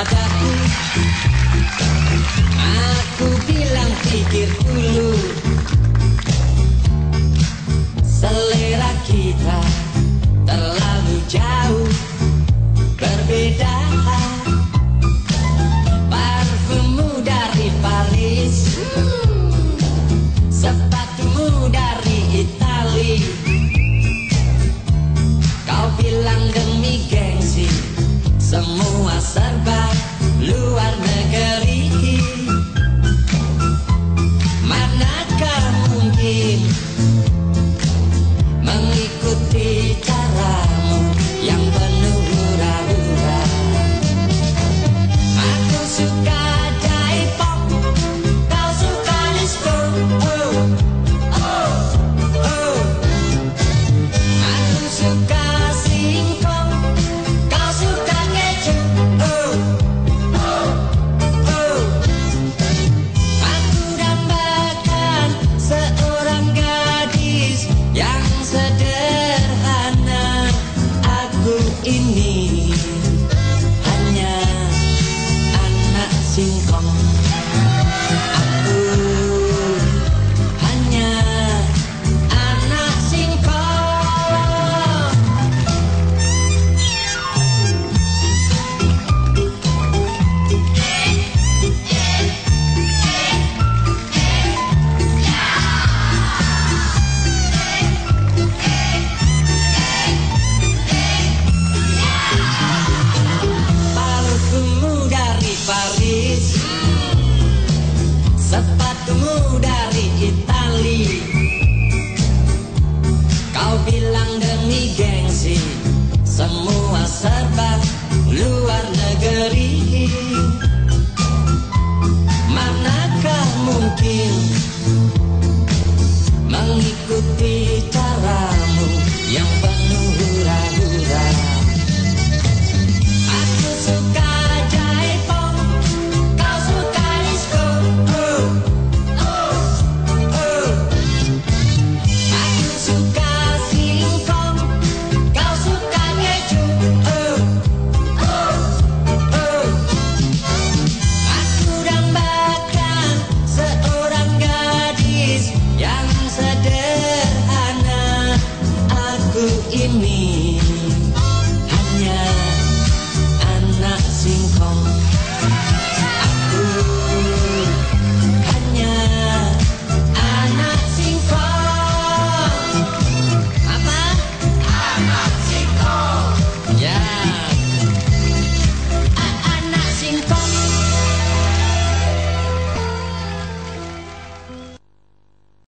padaku. Aku bilang pikir dulu. Selera kita terlalu jauh. Berbeda. Parfummu dari Paris. Sepatumu dari Itali. Kau bilang demi gengsi Semua serba blue I?